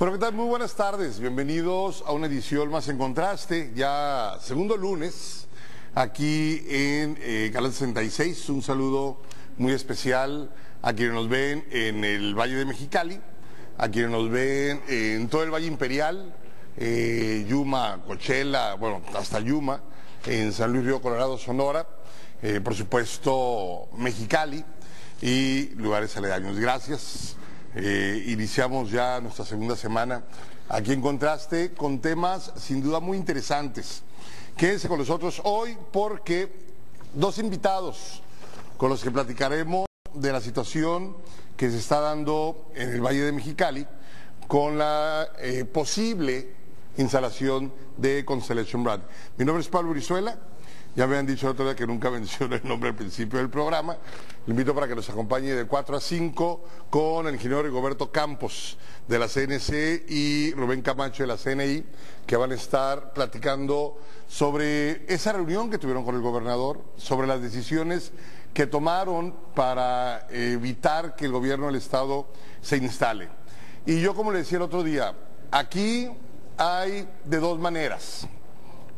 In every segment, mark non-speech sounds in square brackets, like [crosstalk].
Bueno, ¿qué tal? Muy buenas tardes. Bienvenidos a una edición más en contraste, ya segundo lunes, aquí en eh, Canal 66. Un saludo muy especial a quienes nos ven en el Valle de Mexicali, a quienes nos ven en todo el Valle Imperial, eh, Yuma, Cochela, bueno, hasta Yuma, en San Luis Río Colorado, Sonora, eh, por supuesto Mexicali y lugares aledaños. Gracias. Eh, iniciamos ya nuestra segunda semana aquí en Contraste con temas sin duda muy interesantes. Quédense con nosotros hoy porque dos invitados con los que platicaremos de la situación que se está dando en el Valle de Mexicali con la eh, posible instalación de Constellation Brand. Mi nombre es Pablo Brizuela. Ya me han dicho otro día que nunca [laughs] menciono el nombre al principio del programa. Invito para que nos acompañe de 4 a 5 con el ingeniero Rigoberto Campos de la CNC y Rubén Camacho de la CNI, que van a estar platicando sobre esa reunión que tuvieron con el gobernador, sobre las decisiones que tomaron para evitar que el gobierno del Estado se instale. Y yo, como le decía el otro día, aquí hay de dos maneras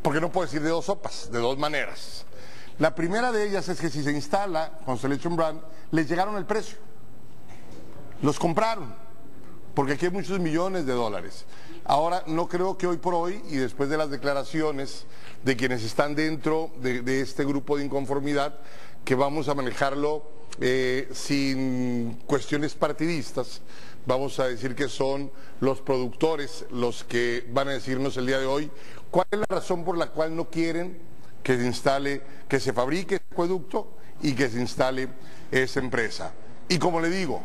porque no puedo decir de dos sopas, de dos maneras. La primera de ellas es que si se instala Constellation Brand, les llegaron el precio. Los compraron, porque aquí hay muchos millones de dólares. Ahora, no creo que hoy por hoy, y después de las declaraciones de quienes están dentro de, este grupo de inconformidad, que vamos a manejarlo eh, sin cuestiones partidistas, vamos a decir que son los productores los que van a decirnos el día de hoy cuál es la razón por la cual no quieren que se instale, que se fabrique ese acueducto y que se instale esa empresa. Y como le digo,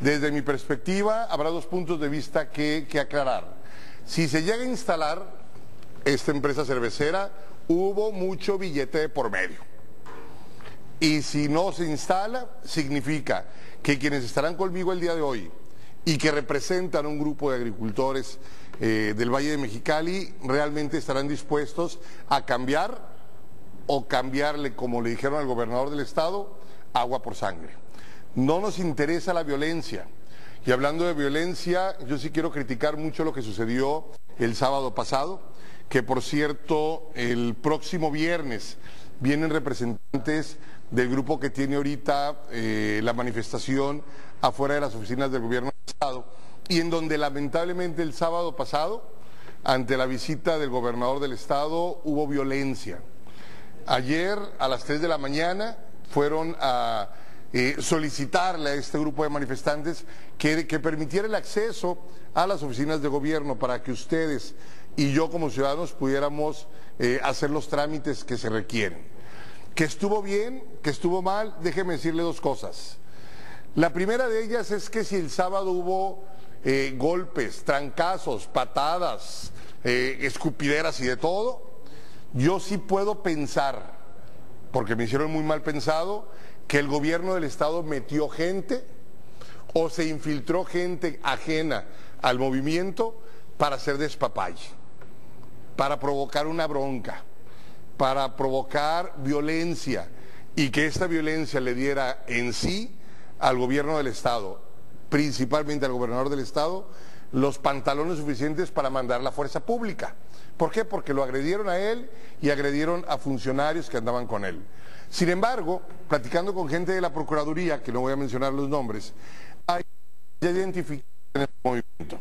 desde mi perspectiva habrá dos puntos de vista que, que aclarar. Si se llega a instalar esta empresa cervecera, hubo mucho billete de por medio. Y si no se instala, significa que quienes estarán conmigo el día de hoy y que representan un grupo de agricultores eh, del Valle de Mexicali realmente estarán dispuestos a cambiar o cambiarle, como le dijeron al gobernador del estado, agua por sangre. No nos interesa la violencia. Y hablando de violencia, yo sí quiero criticar mucho lo que sucedió el sábado pasado, que por cierto, el próximo viernes vienen representantes del grupo que tiene ahorita eh, la manifestación afuera de las oficinas del gobierno del Estado y en donde lamentablemente el sábado pasado, ante la visita del gobernador del Estado, hubo violencia. Ayer a las 3 de la mañana fueron a eh, solicitarle a este grupo de manifestantes que, que permitiera el acceso a las oficinas de gobierno para que ustedes y yo como ciudadanos pudiéramos eh, hacer los trámites que se requieren. Que estuvo bien, que estuvo mal, déjeme decirle dos cosas. La primera de ellas es que si el sábado hubo eh, golpes, trancazos, patadas, eh, escupideras y de todo, yo sí puedo pensar, porque me hicieron muy mal pensado, que el gobierno del Estado metió gente o se infiltró gente ajena al movimiento para hacer despapalle, para provocar una bronca, para provocar violencia y que esta violencia le diera en sí al gobierno del Estado, principalmente al gobernador del Estado, los pantalones suficientes para mandar la fuerza pública. ¿Por qué? Porque lo agredieron a él y agredieron a funcionarios que andaban con él. Sin embargo, platicando con gente de la Procuraduría, que no voy a mencionar los nombres, hay ya en movimiento.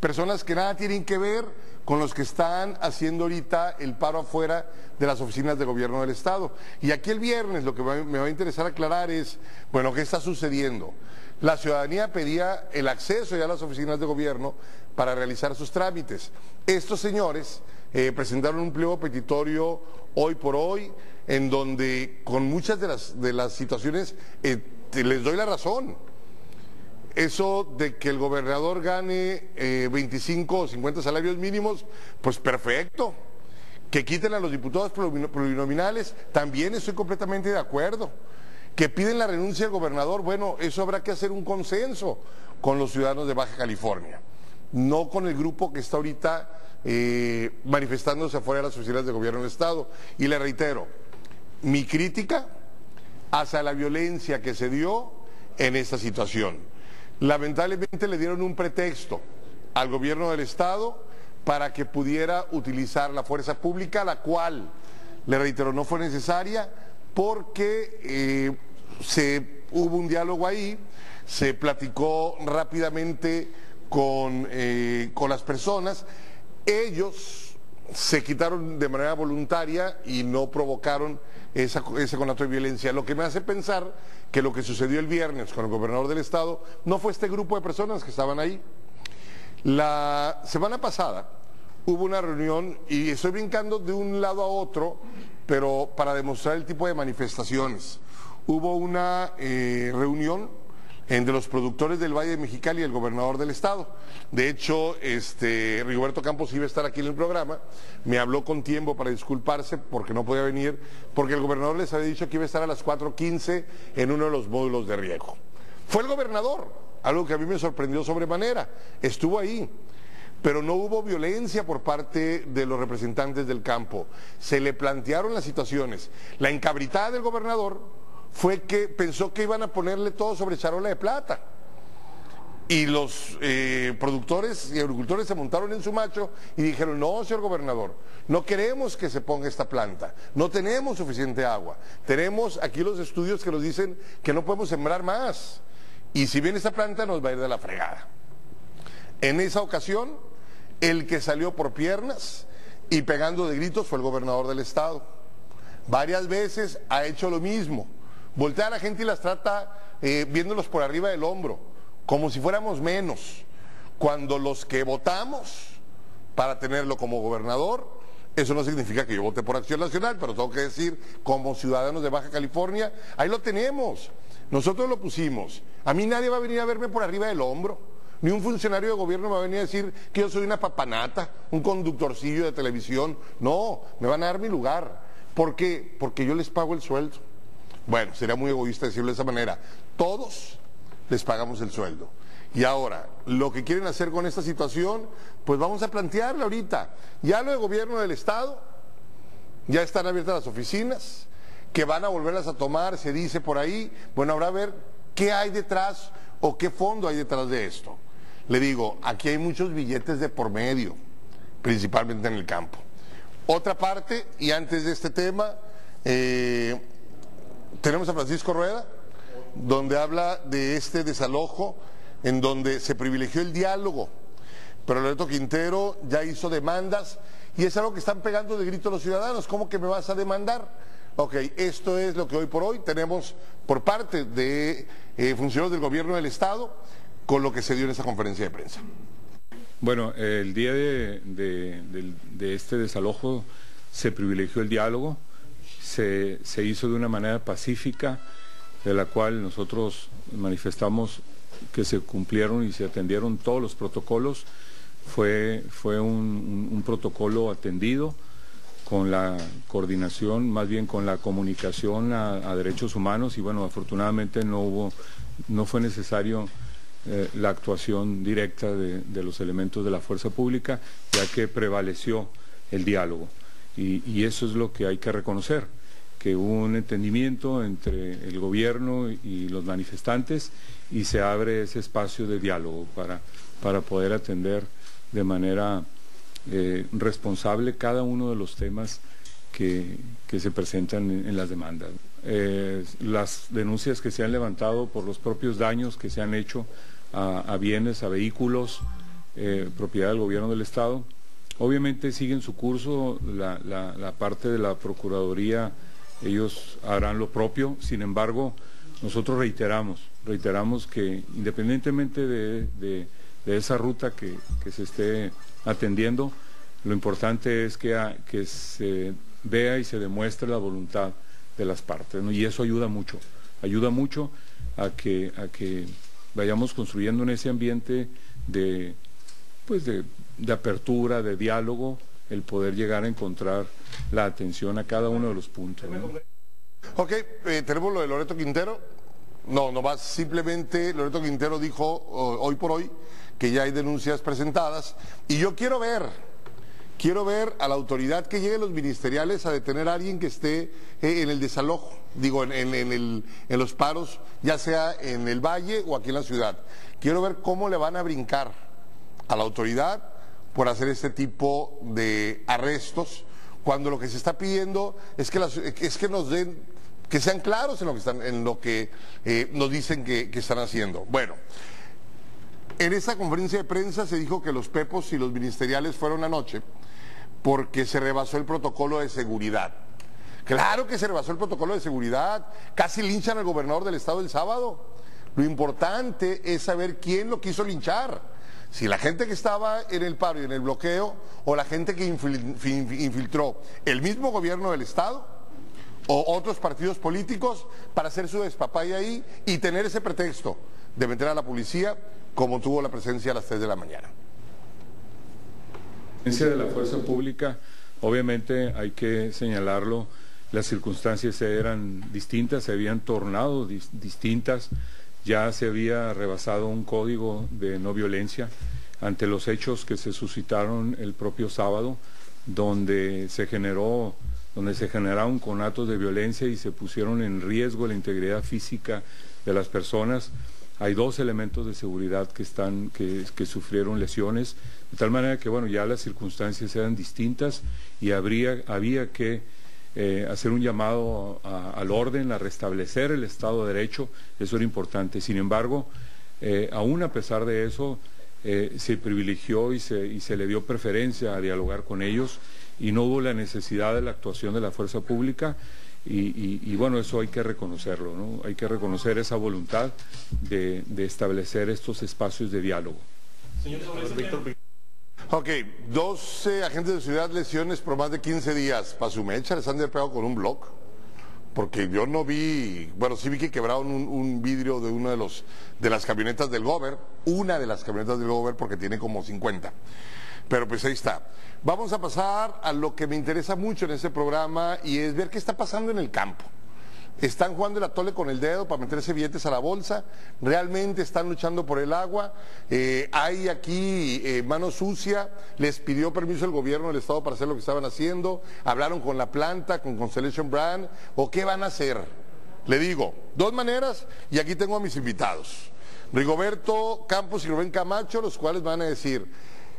Personas que nada tienen que ver con los que están haciendo ahorita el paro afuera de las oficinas de gobierno del Estado. Y aquí el viernes lo que me va a interesar aclarar es, bueno, ¿qué está sucediendo? La ciudadanía pedía el acceso ya a las oficinas de gobierno para realizar sus trámites. Estos señores eh, presentaron un pliego petitorio hoy por hoy, en donde con muchas de las, de las situaciones eh, les doy la razón eso de que el gobernador gane eh, 25 o 50 salarios mínimos, pues perfecto. Que quiten a los diputados plurinominales, también estoy completamente de acuerdo. Que piden la renuncia del gobernador, bueno, eso habrá que hacer un consenso con los ciudadanos de Baja California, no con el grupo que está ahorita eh, manifestándose afuera de las oficinas de gobierno del Estado. Y le reitero, mi crítica hacia la violencia que se dio en esta situación. Lamentablemente le dieron un pretexto al gobierno del Estado para que pudiera utilizar la fuerza pública, la cual, le reitero, no fue necesaria porque eh, se, hubo un diálogo ahí, se platicó rápidamente con, eh, con las personas, ellos se quitaron de manera voluntaria y no provocaron esa, ese conato de violencia. Lo que me hace pensar que lo que sucedió el viernes con el gobernador del estado no fue este grupo de personas que estaban ahí. La semana pasada hubo una reunión y estoy brincando de un lado a otro, pero para demostrar el tipo de manifestaciones. Hubo una eh, reunión entre los productores del Valle de Mexicali y el gobernador del estado. De hecho, este, Rigoberto Campos iba a estar aquí en el programa, me habló con tiempo para disculparse porque no podía venir, porque el gobernador les había dicho que iba a estar a las 4.15 en uno de los módulos de riego. Fue el gobernador, algo que a mí me sorprendió sobremanera, estuvo ahí. Pero no hubo violencia por parte de los representantes del campo. Se le plantearon las situaciones. La encabritada del gobernador fue que pensó que iban a ponerle todo sobre charola de plata. Y los eh, productores y agricultores se montaron en su macho y dijeron, no, señor gobernador, no queremos que se ponga esta planta, no tenemos suficiente agua, tenemos aquí los estudios que nos dicen que no podemos sembrar más. Y si viene esta planta nos va a ir de la fregada. En esa ocasión, el que salió por piernas y pegando de gritos fue el gobernador del estado. Varias veces ha hecho lo mismo Voltea a la gente y las trata eh, viéndolos por arriba del hombro, como si fuéramos menos. Cuando los que votamos para tenerlo como gobernador, eso no significa que yo vote por Acción Nacional, pero tengo que decir, como ciudadanos de Baja California, ahí lo tenemos. Nosotros lo pusimos. A mí nadie va a venir a verme por arriba del hombro. Ni un funcionario de gobierno me va a venir a decir que yo soy una papanata, un conductorcillo de televisión. No, me van a dar mi lugar. ¿Por qué? Porque yo les pago el sueldo. Bueno, sería muy egoísta decirlo de esa manera. Todos les pagamos el sueldo. Y ahora, lo que quieren hacer con esta situación, pues vamos a plantearle ahorita. Ya lo de gobierno del Estado, ya están abiertas las oficinas, que van a volverlas a tomar, se dice por ahí. Bueno, habrá ver qué hay detrás o qué fondo hay detrás de esto. Le digo, aquí hay muchos billetes de por medio, principalmente en el campo. Otra parte, y antes de este tema, eh, tenemos a Francisco Rueda, donde habla de este desalojo, en donde se privilegió el diálogo. Pero Loreto Quintero ya hizo demandas y es algo que están pegando de grito los ciudadanos. ¿Cómo que me vas a demandar? Ok, esto es lo que hoy por hoy tenemos por parte de eh, funcionarios del gobierno del Estado con lo que se dio en esa conferencia de prensa. Bueno, el día de este desalojo se privilegió el diálogo se, hizo de una manera pacífica, de la cual nosotros manifestamos que se cumplieron y se atendieron todos los protocolos. Fue, fue un, protocolo atendido con la coordinación, más bien con la comunicación a, derechos humanos y bueno, afortunadamente no hubo, no fue necesario eh, la actuación directa de, los elementos de la fuerza pública, ya que prevaleció el diálogo. y eso es lo que hay que reconocer que hubo un entendimiento entre el gobierno y los manifestantes y se abre ese espacio de diálogo para, para poder atender de manera eh, responsable cada uno de los temas que, se presentan en, las demandas. Eh, las denuncias que se han levantado por los propios daños que se han hecho a, bienes, a vehículos, eh, propiedad del gobierno del Estado, obviamente siguen su curso la, la parte de la Procuraduría ellos harán lo propio, sin embargo, nosotros reiteramos, reiteramos que independientemente de, esa ruta que, se esté atendiendo, lo importante es que, que, se vea y se demuestre la voluntad de las partes, y eso ayuda mucho, ayuda mucho a que, a que vayamos construyendo en ese ambiente de, pues de apertura, de diálogo, el poder llegar a encontrar la atención a cada uno de los puntos. Ok, eh, tenemos lo de Loreto Quintero. No, no más, simplemente Loreto Quintero dijo hoy por hoy que ya hay denuncias presentadas y yo quiero ver quiero ver a la autoridad que llegue los ministeriales a detener a alguien que esté eh, en el desalojo, digo, en los paros, ya sea en el valle o aquí en la ciudad. Quiero ver cómo le van a brincar a la autoridad por hacer este tipo de arrestos, cuando lo que se está pidiendo es que, las- es que nos den, que sean claros en lo que, están, en lo que eh, nos dicen que, que están haciendo. Bueno, en esta conferencia de prensa se dijo que los pepos y los ministeriales fueron anoche porque se rebasó el protocolo de seguridad. Claro que se rebasó el protocolo de seguridad, casi linchan al gobernador del estado el sábado. Lo importante es saber quién lo quiso linchar. Si la gente que estaba en el paro y en el bloqueo o la gente que infiltró el mismo gobierno del estado o otros partidos políticos para hacer su despapaya ahí y tener ese pretexto de meter a la policía como tuvo la presencia a las 3 de la mañana. presencia de la fuerza pública, obviamente hay que señalarlo, las circunstancias eran distintas, se habían tornado dis- distintas, ya se había rebasado un código de no violencia ante los hechos que se suscitaron el propio sábado, donde se generó donde se generaron conatos de violencia y se pusieron en riesgo la integridad física de las personas. Hay dos elementos de seguridad que están que, sufrieron lesiones, de tal manera que bueno ya las circunstancias eran distintas y habría había que eh, hacer un llamado a- al orden, a restablecer el Estado de Derecho, eso era importante. Sin embargo, eh, aún a pesar de eso, eh, se privilegió y se, y se le dio preferencia a dialogar con ellos y no hubo la necesidad de la actuación de la fuerza pública y, y- y, bueno, eso hay que reconocerlo, ¿no? Hay que reconocer esa voluntad de, de establecer estos espacios de diálogo. Ok, 12 agentes de ciudad lesiones por más de 15 días. Para su mecha les han pegado con un blog. Porque yo no vi, bueno, sí vi que quebraron un, vidrio de una de los de las camionetas del Gober, una de las camionetas del Gober porque tiene como 50. Pero pues ahí está. Vamos a pasar a lo que me interesa mucho en este programa y es ver qué está pasando en el campo. Están jugando el atole con el dedo para meterse billetes a la bolsa, realmente están luchando por el agua. Eh, hay aquí eh, mano sucia, les pidió permiso el gobierno del Estado para hacer lo que estaban haciendo, hablaron con la planta, con Constellation Brand, o qué van a hacer. Le digo, dos maneras, y aquí tengo a mis invitados. Rigoberto Campos y Rubén Camacho, los cuales van a decir,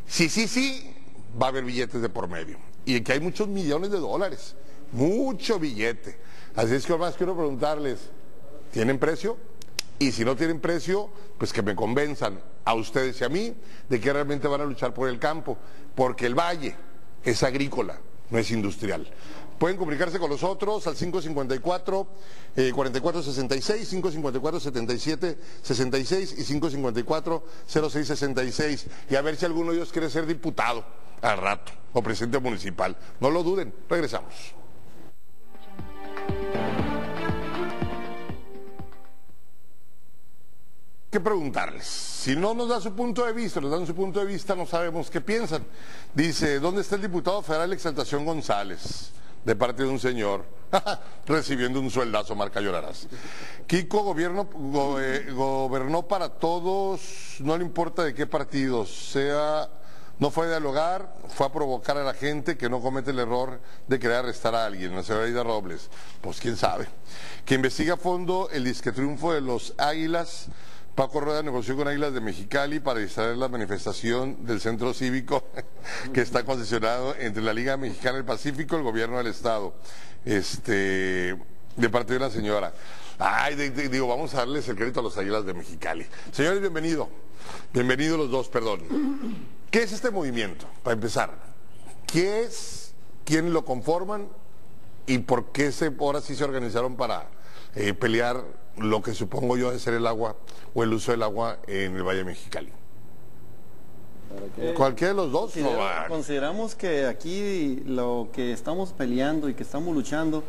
sí, sí, sí, va a haber billetes de por medio. Y que hay muchos millones de dólares, mucho billete. Así es que más quiero preguntarles, ¿tienen precio? Y si no tienen precio, pues que me convenzan a ustedes y a mí de que realmente van a luchar por el campo, porque el valle es agrícola, no es industrial. Pueden comunicarse con nosotros al 554 eh, 4466, 554 77 66 y 554 0666 y a ver si alguno de ellos quiere ser diputado al rato o presidente municipal. No lo duden, regresamos. Que preguntarles. Si no nos da su punto de vista, nos dan su punto de vista, no sabemos qué piensan. Dice, ¿dónde está el diputado federal Exaltación González? De parte de un señor, [laughs] recibiendo un sueldazo, marca llorarás. Kiko gobierno, go- eh, gobernó para todos, no le importa de qué partido, sea, no fue a dialogar, fue a provocar a la gente que no comete el error de querer arrestar a alguien, la señora Aida Robles. Pues quién sabe. Que investiga a fondo el disque triunfo de los Águilas. Paco Rueda negoció con Águilas de Mexicali para distraer la manifestación del centro cívico [laughs] que está concesionado entre la Liga Mexicana del Pacífico y el gobierno del Estado. Este, de parte de una señora. Ay, digo, vamos a darles el crédito a los Águilas de Mexicali. Señores, bienvenido. Bienvenidos los dos, perdón. ¿Qué es este movimiento? Para empezar, ¿qué es? ¿Quién lo conforman? ¿Y por qué se, ahora sí se organizaron para eh, pelear lo que supongo yo de ser el agua o el uso del agua en el Valle Mexicali? Cualquiera de los dos Considera-. Consideramos que aquí lo que estamos peleando y que estamos luchando,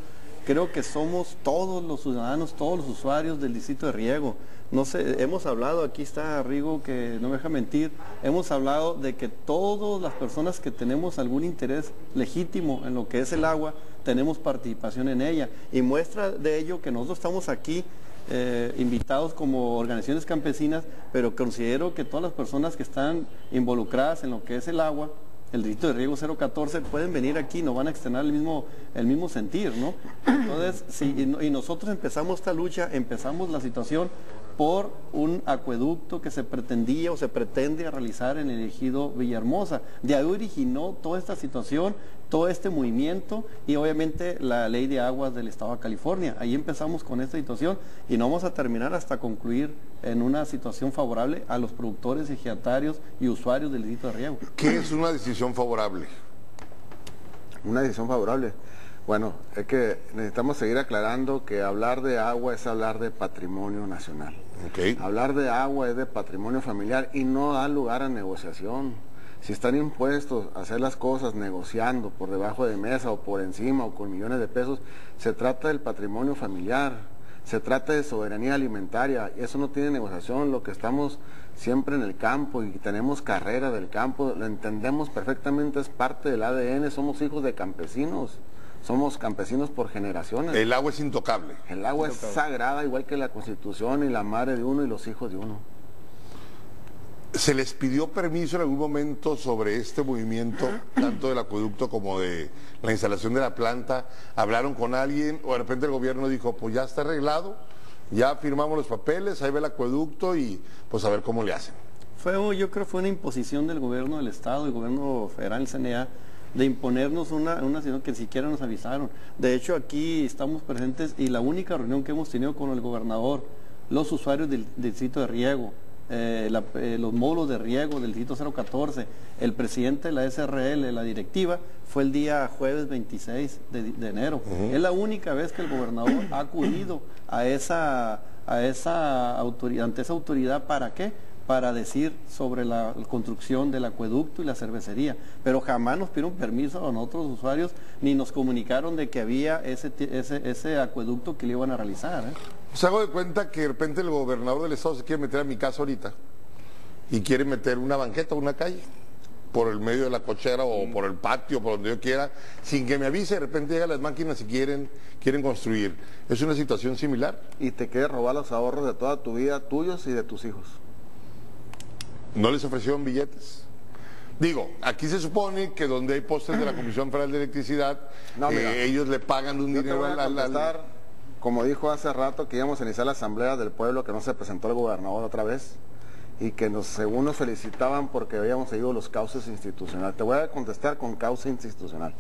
creo que somos todos los ciudadanos, todos los usuarios del distrito de riego. No sé, hemos hablado, aquí está Rigo que no me deja mentir, hemos hablado de que todas las personas que tenemos algún interés legítimo en lo que es el agua, tenemos participación en ella. Y muestra de ello que nosotros estamos aquí eh, invitados como organizaciones campesinas, pero considero que todas las personas que están involucradas en lo que es el agua el distrito de riego 014, pueden venir aquí, nos van a externar el mismo, el mismo sentir, ¿no? Entonces, no- y nosotros empezamos esta lucha, empezamos la situación por un acueducto que se pretendía o se pretende realizar en el ejido Villahermosa. De ahí originó toda esta situación, todo este movimiento y obviamente la ley de aguas del estado de California. Ahí empezamos con esta situación y no vamos a terminar hasta concluir en una situación favorable a los productores, ejidatarios y usuarios del distrito de riego. ¿Qué es una decisión favorable? Una decisión favorable. Bueno, es que necesitamos seguir aclarando que hablar de agua es hablar de patrimonio nacional. Hablar de agua es de patrimonio familiar y no da lugar a negociación. Si están impuestos a hacer las cosas negociando por debajo de mesa o por encima o con millones de pesos, se trata del patrimonio familiar, se trata de soberanía alimentaria. Eso no tiene negociación, lo que estamos siempre en el campo y tenemos carrera del campo, lo entendemos perfectamente, es parte del ADN, somos hijos de campesinos, somos campesinos por generaciones. El agua es intocable. El agua es sagrada, igual que la constitución y la madre de uno y los hijos de uno. ¿Se les pidió permiso en algún momento sobre este movimiento, tanto del acueducto como de la instalación de la planta? ¿Hablaron con alguien o de repente el gobierno dijo, pues ya está arreglado, ya firmamos los papeles, ahí va el acueducto y pues a ver cómo le hacen? Fue, yo creo que fue una imposición del gobierno del Estado, el gobierno federal, el CNA, de imponernos una, una situación que ni siquiera nos avisaron. De hecho, aquí estamos presentes y la única reunión que hemos tenido con el gobernador, los usuarios del, del distrito de riego, eh, la- eh, los módulos de riego del distrito 014, el presidente de la SRL, la directiva, fue el día jueves 26 de, de enero. Es la única vez que el gobernador ha acudido a esa, a esa autoridad, ante esa autoridad, ¿para qué? Para decir sobre la construcción del acueducto y la cervecería, pero jamás nos pidieron permiso a nosotros usuarios ni nos comunicaron de que había ese, ti- ese, ese acueducto que le iban a realizar. ¿eh? Pues hago de cuenta que de repente el gobernador del estado se quiere meter a mi casa ahorita y quiere meter una banqueta o una calle por el medio de la cochera o por el patio, por donde yo quiera, sin que me avise, de repente llegan las máquinas y quieren, quieren construir. ¿Es una situación similar? Y te quieres robar los ahorros de toda tu vida, tuyos y de tus hijos. ¿No les ofrecieron billetes? Digo, aquí se supone que donde hay postes de la Comisión Federal de Electricidad, No, eh, ellos le pagan un Yo te dinero voy a al- como dijo hace rato, que íbamos a iniciar la asamblea del pueblo, que no se presentó el gobernador otra vez, y que nos, según nos felicitaban porque habíamos seguido los cauces institucionales. Te voy a contestar con causa institucional.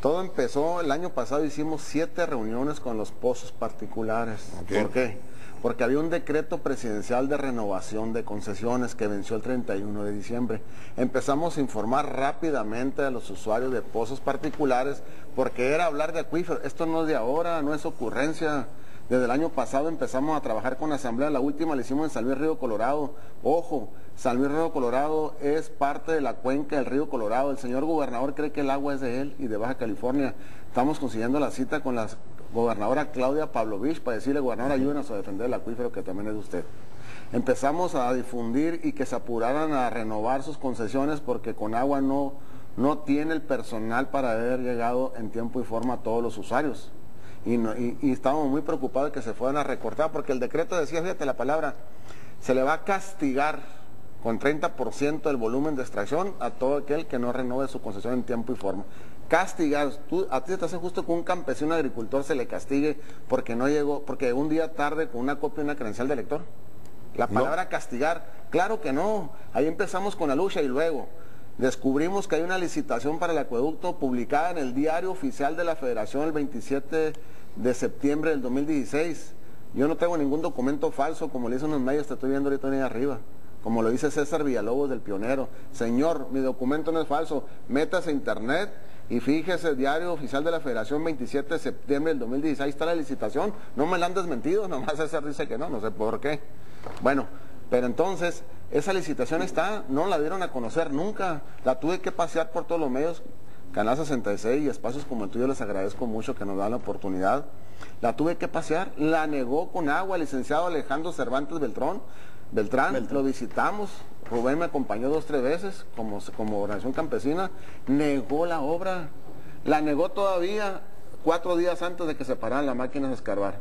Todo empezó, el año pasado hicimos siete reuniones con los pozos particulares. ¿Por qué? Porque había un decreto presidencial de renovación de concesiones que venció el 31 de diciembre. Empezamos a informar rápidamente a los usuarios de pozos particulares porque era hablar de acuíferos. Esto no es de ahora, no es ocurrencia. Desde el año pasado empezamos a trabajar con la asamblea, la última la hicimos en San Luis Río Colorado. Ojo, San Luis Río Colorado es parte de la cuenca del río Colorado. El señor gobernador cree que el agua es de él y de Baja California. Estamos consiguiendo la cita con la gobernadora Claudia Pavlovich para decirle, gobernador, ayúdenos a defender el acuífero que también es de usted. Empezamos a difundir y que se apuraran a renovar sus concesiones porque con agua no, no tiene el personal para haber llegado en tiempo y forma a todos los usuarios. Y, no- y- y estábamos muy preocupados de que se fueran a recortar porque el decreto decía, fíjate la palabra, se le va a castigar con 30% del volumen de extracción a todo aquel que no renove su concesión en tiempo y forma. Castigar, tú, a ti te hace justo que un campesino agricultor se le castigue porque no llegó, porque un día tarde con una copia y una credencial de elector. La No. palabra castigar, claro que no. Ahí empezamos con la lucha y luego descubrimos que hay una licitación para el acueducto publicada en el diario oficial de la Federación el 27 de septiembre del 2016. Yo no tengo ningún documento falso, como le dicen los medios, te estoy viendo ahorita ahí arriba. Como lo dice César Villalobos del Pionero. Señor, mi documento no es falso. Métase a internet y fíjese, diario oficial de la Federación 27 de septiembre del 2016. Ahí está la licitación. No me la han desmentido, nomás César dice que no, no sé por qué. Bueno, pero entonces, esa licitación está, no la dieron a conocer nunca. La tuve que pasear por todos los medios. Canal 66 y espacios como el tuyo les agradezco mucho que nos dan la oportunidad. La tuve que pasear, la negó con agua el licenciado Alejandro Cervantes Beltrán. Beltrán, lo visitamos, Rubén me acompañó dos, tres veces como, como organización campesina, negó la obra, la negó todavía cuatro días antes de que se pararan las máquinas a escarbar.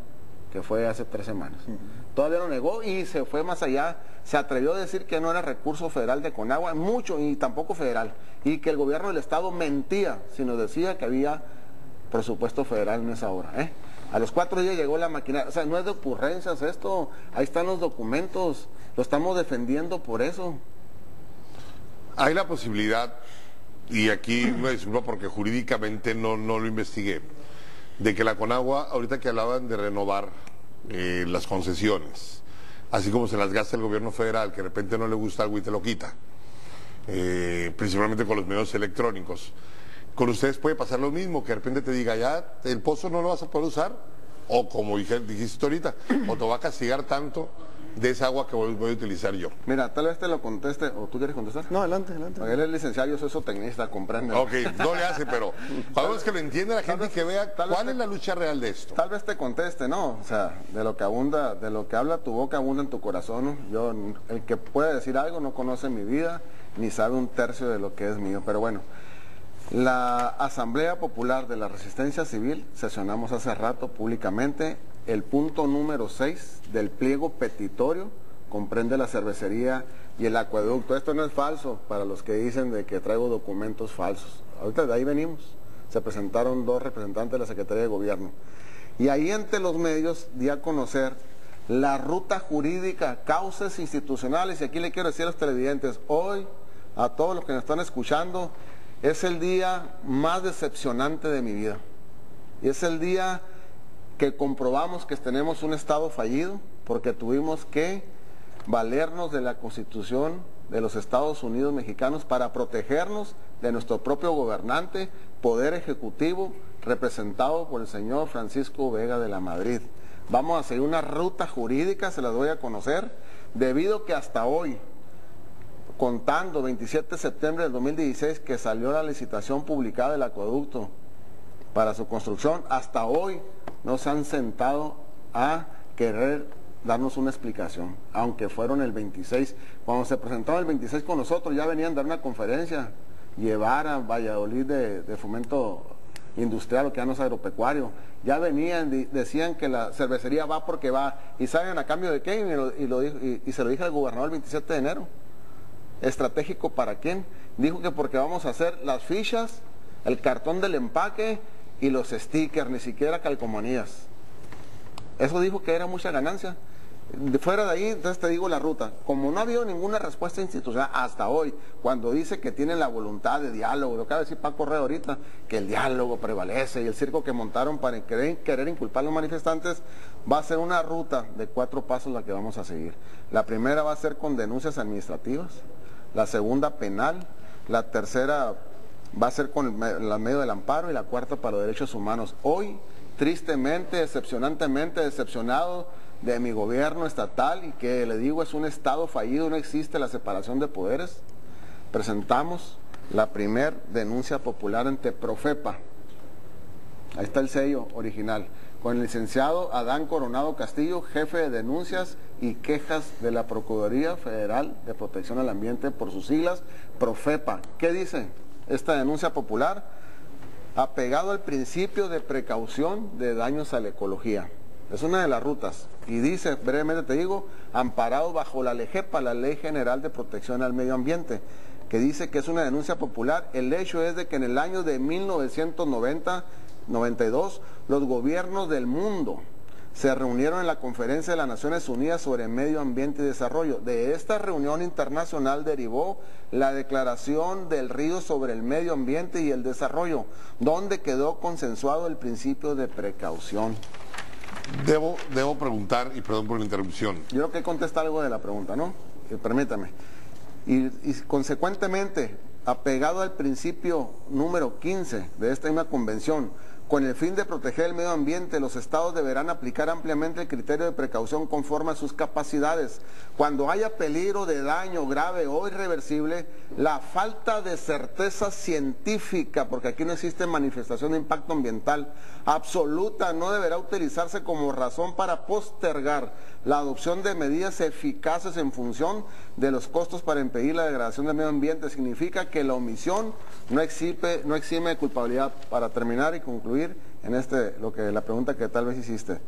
que fue hace tres semanas. Todavía lo negó y se fue más allá, se atrevió a decir que no era recurso federal de Conagua, mucho, y tampoco federal, y que el gobierno del Estado mentía, sino decía que había presupuesto federal en esa hora. ¿eh? A los cuatro días llegó la maquinaria, o sea, no es de ocurrencias esto, ahí están los documentos, lo estamos defendiendo por eso. Hay la posibilidad, y aquí [clears throat] me disculpo porque jurídicamente no, no lo investigué, de que la Conagua, ahorita que hablaban de renovar eh, las concesiones, así como se las gasta el gobierno federal, que de repente no le gusta algo y te lo quita, eh, principalmente con los medios electrónicos, con ustedes puede pasar lo mismo, que de repente te diga, ya, el pozo no lo vas a poder usar, o como dije- dijiste ahorita, o te va a castigar tanto de esa agua que voy, voy a utilizar yo. Mira, tal vez te lo conteste, o tú quieres contestar. No, adelante, adelante. Porque Él es licenciado, yo soy zootecnista, comprende. Ok, no le hace, pero [laughs] sabemos que lo entienda la gente y vez- que vea tal vez cuál te- es la lucha real de esto. Tal vez te conteste, ¿no? O sea, de lo que abunda, de lo que habla tu boca abunda en tu corazón. ¿no? Yo, el que puede decir algo no conoce mi vida, ni sabe un tercio de lo que es mío. Pero bueno, la Asamblea Popular de la Resistencia Civil, sesionamos hace rato públicamente, el punto número 6 del pliego petitorio comprende la cervecería y el acueducto. Esto no es falso para los que dicen de que traigo documentos falsos. Ahorita de ahí venimos. Se presentaron dos representantes de la Secretaría de Gobierno. Y ahí entre los medios di a conocer la ruta jurídica, causas institucionales, y aquí le quiero decir a los televidentes, hoy a todos los que nos están escuchando, es el día más decepcionante de mi vida. Y es el día que comprobamos que tenemos un Estado fallido, porque tuvimos que valernos de la Constitución de los Estados Unidos mexicanos para protegernos de nuestro propio gobernante, Poder Ejecutivo, representado por el señor Francisco Vega de la Madrid. Vamos a seguir una ruta jurídica, se las voy a conocer, debido que hasta hoy, contando 27 de septiembre del 2016 que salió la licitación publicada del acueducto para su construcción, hasta hoy no se han sentado a querer darnos una explicación, aunque fueron el 26. Cuando se presentaron el 26 con nosotros, ya venían a dar una conferencia, llevar a Valladolid de, fomento industrial, lo que no es agropecuario. Ya venían, decían que la cervecería va porque va. ¿Y saben a cambio de qué? Y, lo- y se lo dije al gobernador el 27 de enero. ¿Estratégico para quién? Dijo que porque vamos a hacer las fichas, el cartón del empaque y los stickers, ni siquiera calcomanías. Eso dijo que era mucha ganancia. De fuera de ahí, entonces te digo la ruta. Como no ha habido ninguna respuesta institucional hasta hoy, cuando dice que tienen la voluntad de diálogo, lo que va a decir Paco Rea ahorita, que el diálogo prevalece y el circo que montaron para querer, querer inculpar a los manifestantes, va a ser una ruta de cuatro pasos la que vamos a seguir. La primera va a ser con denuncias administrativas, la segunda penal, la tercera va a ser con la medio del amparo y la cuarta para los derechos humanos. Hoy, tristemente, decepcionantemente decepcionado de mi gobierno estatal y que le digo es un estado fallido, no existe la separación de poderes, presentamos la primer denuncia popular ante Profepa. Ahí está el sello original. Con el licenciado Adán Coronado Castillo, jefe de denuncias y quejas de la Procuraduría Federal de Protección al Ambiente por sus siglas, Profepa. ¿Qué dice esta denuncia popular? Apegado al principio de precaución de daños a la ecología. Es una de las rutas. Y dice, brevemente te digo, amparado bajo la LEGEPA, la Ley General de Protección al Medio Ambiente, que dice que es una denuncia popular. El hecho es de que en el año de 1990, 92, los gobiernos del mundo se reunieron en la Conferencia de las Naciones Unidas sobre Medio Ambiente y Desarrollo. De esta reunión internacional derivó la Declaración del Río sobre el Medio Ambiente y el Desarrollo, donde quedó consensuado el principio de precaución. Debo, debo preguntar, y perdón por la interrupción, Yo creo que contesta algo de la pregunta, ¿no? Eh, permítame. Y, y consecuentemente, apegado al principio número 15 de esta misma convención, con el fin de proteger el medio ambiente, los estados deberán aplicar ampliamente el criterio de precaución conforme a sus capacidades. Cuando haya peligro de daño grave o irreversible, la falta de certeza científica, porque aquí no existe manifestación de impacto ambiental absoluta, no deberá utilizarse como razón para postergar la adopción de medidas eficaces en función de los costos para impedir la degradación del medio ambiente. Significa que la omisión no exime, culpabilidad. Para terminar y concluir en este, lo que la pregunta que tal vez hiciste.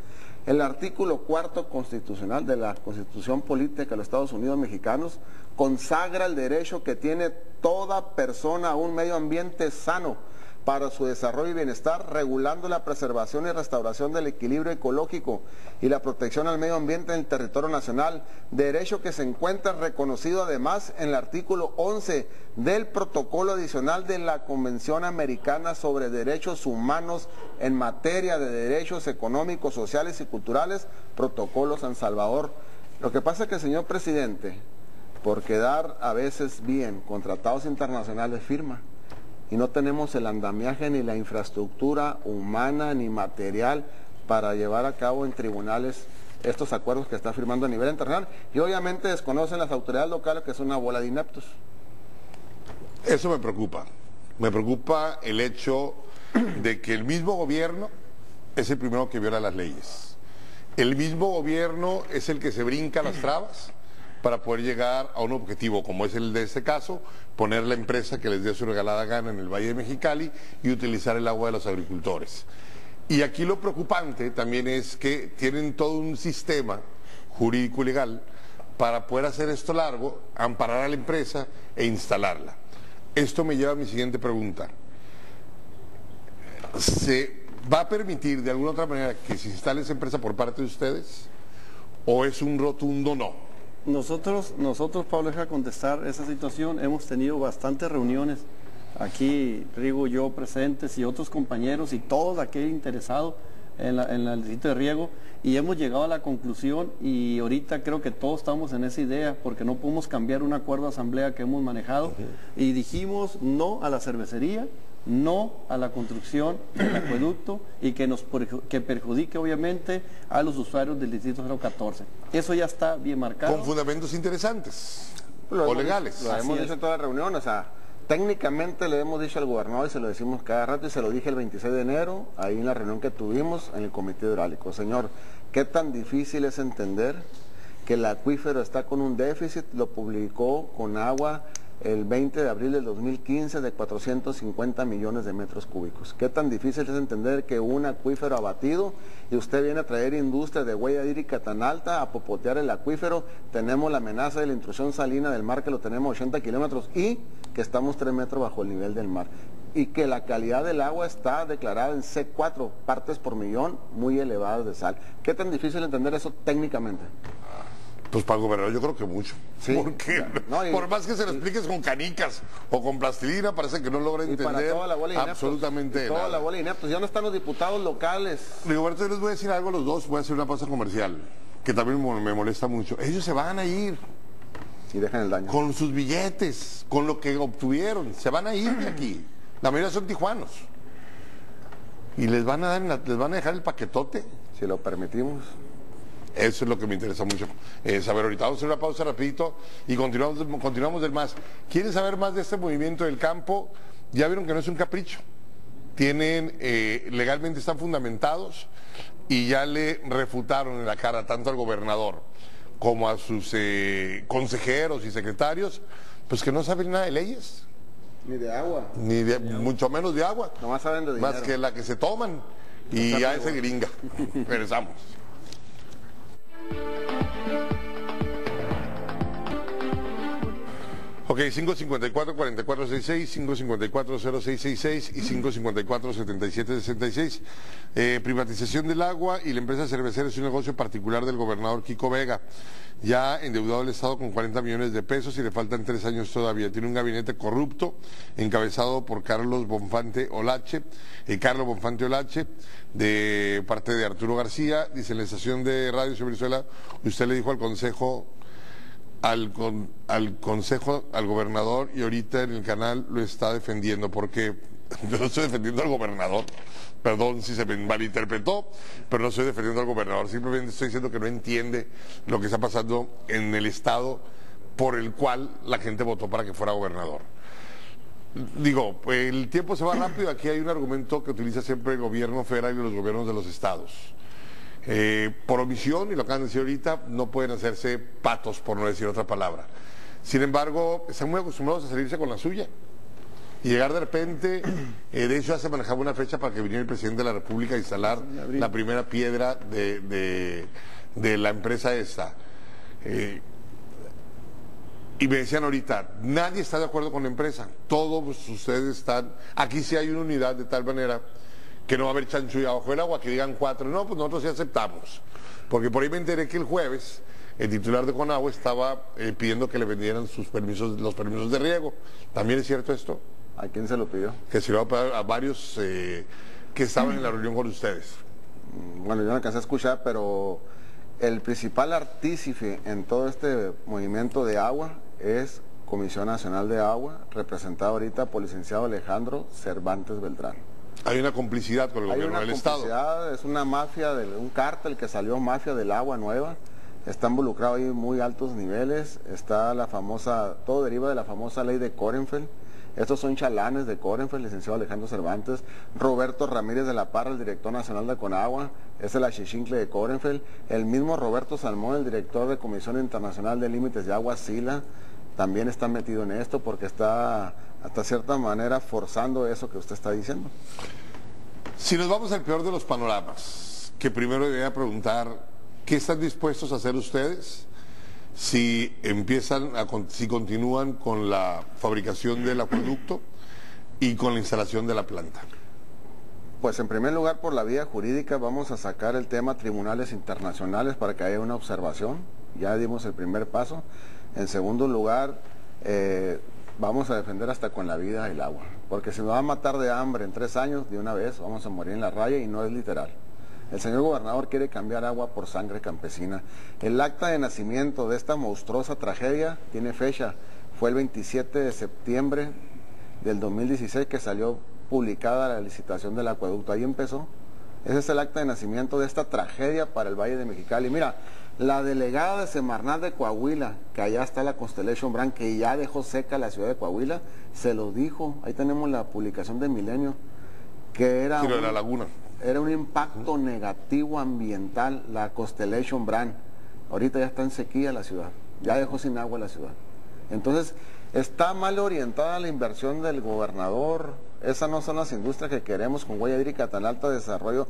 El artículo cuarto constitucional de la Constitución Política de los Estados Unidos Mexicanos consagra el derecho que tiene toda persona a un medio ambiente sano para su desarrollo y bienestar, regulando la preservación y restauración del equilibrio ecológico y la protección al medio ambiente en el territorio nacional, derecho que se encuentra reconocido además en el artículo 11 del protocolo adicional de la Convención Americana sobre Derechos Humanos en materia de derechos económicos, sociales y culturales, protocolo San Salvador. Lo que pasa es que señor presidente, por quedar a veces bien con tratados internacionales, firma y no tenemos el andamiaje ni la infraestructura humana ni material para llevar a cabo en tribunales estos acuerdos que está firmando a nivel internacional. Y obviamente desconocen las autoridades locales que es una bola de ineptos. Eso me preocupa. Me preocupa el hecho de que el mismo gobierno es el primero que viola las leyes. El mismo gobierno es el que se brinca las trabas para poder llegar a un objetivo, como es el de este caso, poner la empresa que les dé su regalada gana en el Valle de Mexicali y utilizar el agua de los agricultores. Y aquí lo preocupante también es que tienen todo un sistema jurídico y legal para poder hacer esto largo, amparar a la empresa e instalarla. Esto me lleva a mi siguiente pregunta. ¿Se va a permitir de alguna otra manera que se instale esa empresa por parte de ustedes? ¿O es un rotundo no? Nosotros, nosotros, Pablo, deja contestar esa situación. Hemos tenido bastantes reuniones. Aquí, Rigo, yo presentes y otros compañeros y todos aquel interesado en, la, en el sitio de riego. Y hemos llegado a la conclusión y ahorita creo que todos estamos en esa idea porque no podemos cambiar un acuerdo de asamblea que hemos manejado. Y dijimos no a la cervecería, no a la construcción del acueducto y que nos que perjudique obviamente a los usuarios del distrito 014. Eso ya está bien marcado. Con fundamentos interesantes Lo o hemos legales. Lo Así hemos es. dicho en toda la reunión, o sea, técnicamente le hemos dicho al gobernador y se lo decimos cada rato y se lo dije el 26 de enero, ahí en la reunión que tuvimos en el comité hidráulico. Señor, ¿qué tan difícil es entender que el acuífero está con un déficit? Lo publicó con agua el 20 de abril del 2015 de 450 millones de metros cúbicos. ¿Qué tan difícil es entender que un acuífero abatido y usted viene a traer industria de huella hídrica tan alta a popotear el acuífero? Tenemos la amenaza de la intrusión salina del mar que lo tenemos 80 kilómetros y que estamos 3 metros bajo el nivel del mar. Y que la calidad del agua está declarada en C4 partes por millón muy elevadas de sal. ¿Qué tan difícil entender eso técnicamente? Pues para el gobernador yo creo que mucho. Sí, Porque no, y- por más que se lo expliques con canicas o con plastilina, parece que no logra Y para entender toda la bola ineptos. absolutamente Y toda nada. la bola ineptos. ¿Y dónde están los diputados locales? Rigoberto, yo les voy a decir algo a los dos, voy a hacer una pausa comercial, que también me molesta mucho. Ellos se van a ir Y dejan el daño. con sus billetes, con lo que obtuvieron, se van a ir de aquí. La mayoría son tijuanos. Y les van a dar, les van a dejar el paquetote. Si lo permitimos. Eso es lo que me interesa mucho eh, saber ahorita. Vamos a hacer una pausa rapidito y continuamos, continuamos del más. ¿Quieren saber más de este movimiento del campo? Ya vieron que no es un capricho. Tienen, eh, legalmente están fundamentados y ya le refutaron en la cara tanto al gobernador como a sus eh, consejeros y secretarios, pues que no saben nada de leyes, Ni de agua. ni de, mucho menos de agua, Nomás saben de dinero. más que la que se toman. Y ya ese gringa. [laughs] Regresamos. Thank you. Ok, 554-4466, 554-0666 y 554-7766. Eh, privatización del agua y la empresa cervecera es un negocio particular del gobernador Kiko Vega. Ya endeudado el Estado con 40 millones de pesos y le faltan tres años todavía. Tiene un gabinete corrupto encabezado por Carlos Bonfante Olache, eh, Carlos Bonfante Olache, de parte de Arturo García. Dice en la estación de Radio Venezuela, usted le dijo al Consejo al, al consejo, al gobernador y ahorita en el canal lo está defendiendo porque [laughs] yo no estoy defendiendo al gobernador. Perdón si se me malinterpretó, pero no estoy defendiendo al gobernador. Simplemente estoy diciendo que no entiende lo que está pasando en el estado por el cual la gente votó para que fuera gobernador. Digo, el tiempo se va rápido. Aquí hay un argumento que utiliza siempre el gobierno federal y los gobiernos de los estados. Eh, por omisión, y lo acaban de decir ahorita, no pueden hacerse patos, por no decir otra palabra. Sin embargo, están muy acostumbrados a salirse con la suya. y llegar de repente, [clears throat] eh, de hecho ya se manejaba una fecha para que viniera el presidente de la República a instalar la primera piedra de, de- de la empresa esta. Eh, y me decían ahorita, nadie está de acuerdo con la empresa, todos ustedes están, aquí sí hay una unidad de tal manera que no va a haber chanchullo abajo del agua, que digan cuatro, no, pues nosotros sí aceptamos. Porque por ahí me enteré que el jueves el titular de Conagua estaba eh, pidiendo que le vendieran sus permisos, los permisos de riego. ¿También es cierto esto? ¿A quién se lo pidió? Que se lo va a a varios eh, que estaban en la reunión con ustedes. Bueno, yo no alcancé a escuchar, pero el principal artífice en todo este movimiento de agua es Comisión Nacional de Agua, representada ahorita por el licenciado Alejandro Cervantes Beltrán. Hay una complicidad con el Hay gobierno una del Estado. es una mafia, de, un cártel que salió mafia del agua nueva. Está involucrado ahí muy altos niveles. Está la famosa, todo deriva de la famosa ley de Corenfeld. Estos son chalanes de Corenfeld, licenciado Alejandro Cervantes. Roberto Ramírez de la Parra, el director nacional de Conagua, es el achichincle de Corenfeld. El mismo Roberto Salmón, el director de Comisión Internacional de Límites de Agua, SILA, también está metido en esto porque está, hasta cierta manera, forzando eso que usted está diciendo. Si nos vamos al peor de los panoramas, que primero debería preguntar, ¿qué están dispuestos a hacer ustedes si empiezan, a, si continúan con la fabricación del acueducto y con la instalación de la planta? Pues en primer lugar, por la vía jurídica, vamos a sacar el tema tribunales internacionales para que haya una observación. Ya dimos el primer paso. En segundo lugar, eh, vamos a defender hasta con la vida el agua. Porque si nos va a matar de hambre en tres años, de una vez, vamos a morir en la raya y no es literal. El señor gobernador quiere cambiar agua por sangre campesina. El acta de nacimiento de esta monstruosa tragedia tiene fecha. Fue el 27 de septiembre del 2016 que salió publicada la licitación del acueducto. Ahí empezó. Ese es el acta de nacimiento de esta tragedia para el Valle de Mexicali. Mira, la delegada de Semarnat de Coahuila, que allá está la Constellation Brand, que ya dejó seca la ciudad de Coahuila, se lo dijo. Ahí tenemos la publicación de Milenio, que era, un, la laguna. era un impacto negativo ambiental, la Constellation Brand. Ahorita ya está en sequía la ciudad, ya dejó sin agua la ciudad. Entonces, está mal orientada la inversión del gobernador. Esas no son las industrias que queremos con huella hídrica tan alta de desarrollo.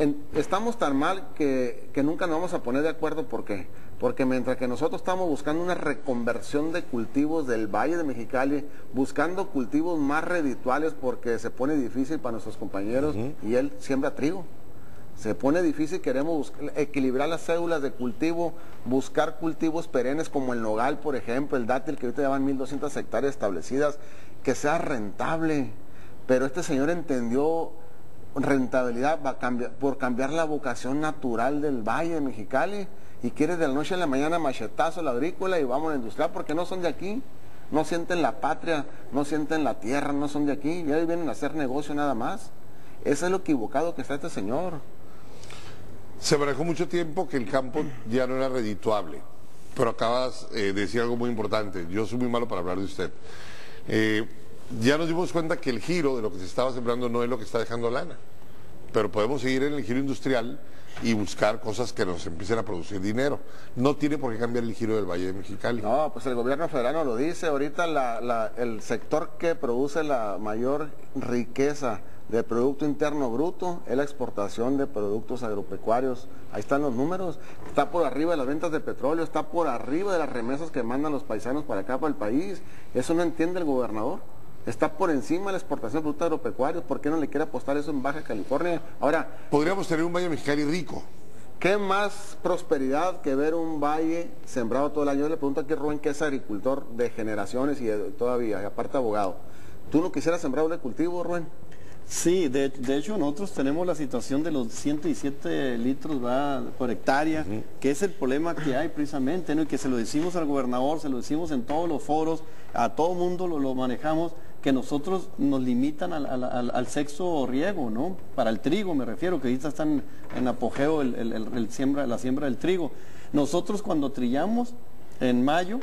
En- estamos tan mal que, que nunca nos vamos a poner de acuerdo. ¿Por qué? Porque mientras que nosotros estamos buscando una reconversión de cultivos del Valle de Mexicali, buscando cultivos más redituales porque se pone difícil para nuestros compañeros y él siembra trigo. Se pone difícil, queremos equilibrar las cédulas de cultivo, buscar cultivos perennes como el nogal, por ejemplo, el dátil, que ahorita llevan 1.200 hectáreas establecidas, que sea rentable. Pero este señor entendió rentabilidad va a cambiar- por cambiar la vocación natural del Valle de y quiere de la noche a la mañana machetazo la agrícola y vamos a la industrial porque no son de aquí, no sienten la patria, no sienten la tierra, no son de aquí, ya vienen a hacer negocio nada más. Eso es lo equivocado que está este señor. Se manejó mucho tiempo que el campo ya no era redituable, pero acabas eh, de decir algo muy importante. Yo soy muy malo para hablar de usted. Eh, ya nos dimos cuenta que el giro de lo que se estaba sembrando no es lo que está dejando lana, pero podemos seguir en el giro industrial y buscar cosas que nos empiecen a producir dinero. No tiene por qué cambiar el giro del Valle de Mexicali. No, pues el gobierno federal no lo dice. Ahorita la- la- el sector que produce la mayor riqueza de Producto Interno Bruto es la exportación de productos agropecuarios. Ahí están los números. Está por arriba de las ventas de petróleo, está por arriba de las remesas que mandan los paisanos para acá, para el país. Eso no entiende el gobernador. Está por encima de la exportación de productos agropecuarios. ¿Por qué no le quiere apostar eso en Baja California? Ahora, Podríamos tener un Valle Mexicali rico. ¿Qué más prosperidad que ver un valle sembrado todo el año? Yo le pregunto aquí a Rubén, que es agricultor de generaciones y de- todavía, y aparte abogado. ¿Tú no quisieras sembrar un cultivo, Rubén? Sí, de, de hecho nosotros tenemos la situación de los 107 litros ¿verdad? por hectárea, que es el problema que hay precisamente, ¿no? y que se lo decimos al gobernador, se lo decimos en todos los foros, a todo mundo lo, lo manejamos, que nosotros nos limitan al, al- al- sexo riego, ¿no? Para el trigo me refiero, que ahorita están en apogeo el- el siembra, la siembra del trigo. Nosotros cuando trillamos en mayo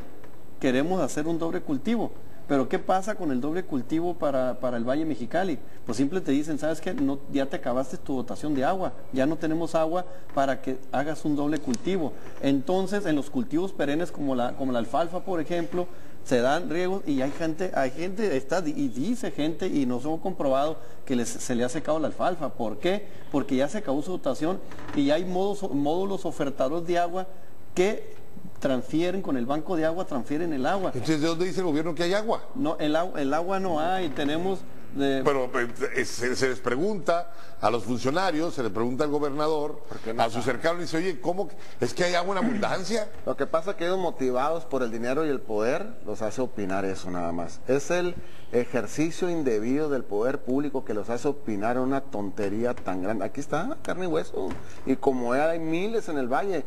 queremos hacer un doble cultivo, Pero ¿qué pasa con el doble cultivo para, para el Valle Mexicali? Pues simple te dicen, ¿sabes qué? No, ya te acabaste tu dotación de agua, ya no tenemos agua para que hagas un doble cultivo. Entonces, en los cultivos perennes como la, como la alfalfa, por ejemplo, se dan riegos y hay gente, hay gente, está, y dice gente, y nos hemos comprobado que les- se le ha secado la alfalfa. ¿Por qué? Porque ya se acabó su dotación y hay modos, módulos ofertadores de agua que transfieren con el banco de agua, transfieren el agua. Entonces, ¿de dónde dice el gobierno que hay agua? No, el, agua- el agua no hay, tenemos de, Pero eh, se, se les pregunta a los funcionarios, se les pregunta al gobernador, no a sus cercanos, y dice, oye, ¿cómo? ¿Es que hay agua en abundancia? Lo que pasa es que ellos motivados por el dinero y el poder los hace opinar eso nada más. Es el ejercicio indebido del poder público que los hace opinar una tontería tan grande. Aquí está, carne y hueso. Y como hay miles en el valle,